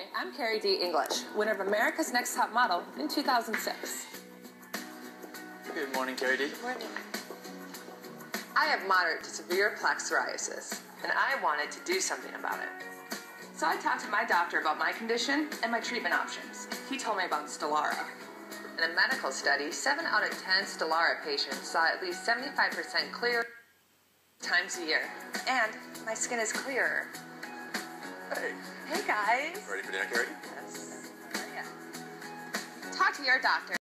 Hi, I'm CariDee. English, winner of America's Next Top Model in 2006. Good morning, CariDee. Good morning. I have moderate to severe plaque psoriasis, and I wanted to do something about it. So I talked to my doctor about my condition and my treatment options. He told me about Stelara. In a medical study, 7 out of 10 Stelara patients saw at least 75% clear times a year. And my skin is clearer. Hey, guys. ready for dinner, Carrie? Yes. Oh, yeah. Talk to your doctor.